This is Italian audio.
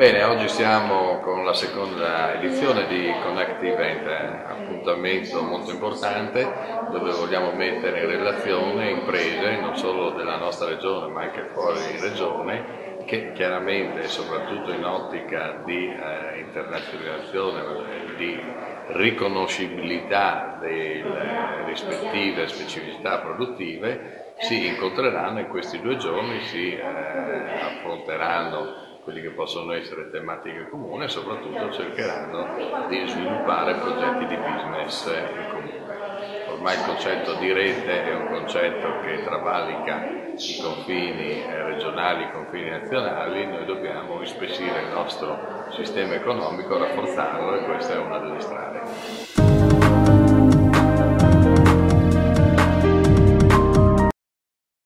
Bene, oggi siamo con la seconda edizione di Connect Event, appuntamento molto importante dove vogliamo mettere in relazione imprese non solo della nostra regione ma anche fuori regione che chiaramente soprattutto in ottica di eh, internazionalizzazione, di riconoscibilità delle rispettive specificità produttive si incontreranno in questi due giorni, si eh, affronteranno quelli che possono essere tematiche comuni e soprattutto cercheranno di sviluppare progetti di business in comune. Ormai il concetto di rete è un concetto che travalica i confini eh, regionali, i confini nazionali, noi dobbiamo ispessire il nostro sistema economico, rafforzarlo e questa è una delle strade.